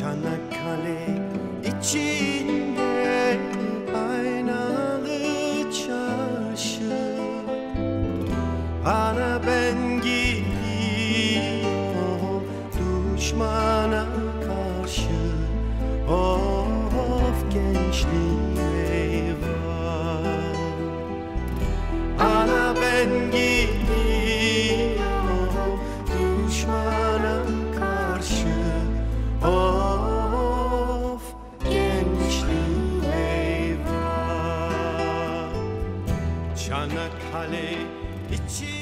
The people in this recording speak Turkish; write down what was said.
Çanakkale içinde aynalı çarşı. Ana ben gidiyorum oh, oh, düşmana karşı. Oh, of gençliğim eyvah. Ana ben gidiyorum Çanakkale için